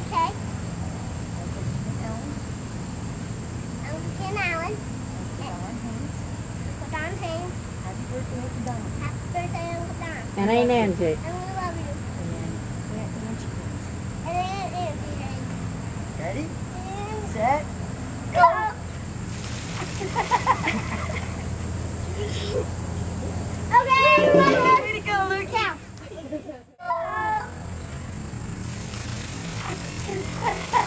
anh thế? Ông thế nào anh? Có đón thêm. Cái này nè anh chị. Ready, set, go! Ha ha!